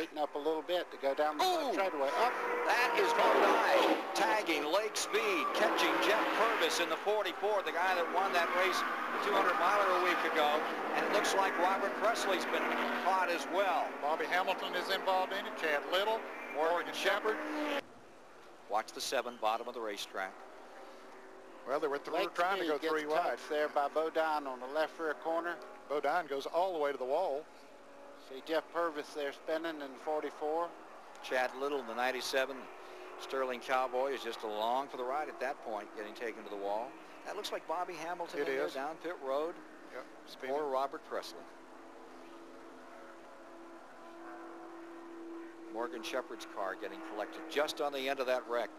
straighten up a little bit to go down the Ooh. straightaway. Up. That is Bodine tagging Lake Speed, catching Jeff Purvis in the 44, the guy that won that race 200 miler a week ago. And it looks like Robert Pressley's been caught as well. Bobby Hamilton is involved in it. Chad Little, Morgan Shepherd. Watch the seven, bottom of the racetrack. Well, they were, th Lake trying to go three wide. there by Bodine on the left rear corner. Bodine goes all the way to the wall. See Jeff Purvis there spinning in 44. Chad Little in the 97 Sterling Cowboy is just along for the ride at that point, getting taken to the wall. That looks like Bobby Hamilton It in there is. down pit road. Yep, spinning. Poor Robert Pressley. Morgan Shepherd's car getting collected just on the end of that wreck.